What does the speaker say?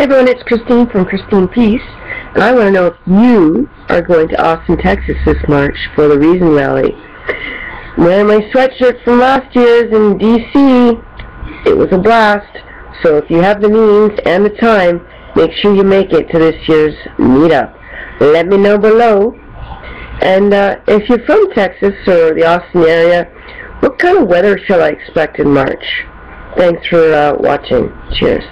Hey everyone, it's Christine from Christine Peace, and I want to know if you are going to Austin, Texas this March for the Reason Rally. I'm wearing my sweatshirt from last year's in D.C. It was a blast, so if you have the means and the time, make sure you make it to this year's meetup. Let me know below. And uh, if you're from Texas or the Austin area, what kind of weather shall I expect in March? Thanks for uh, watching. Cheers.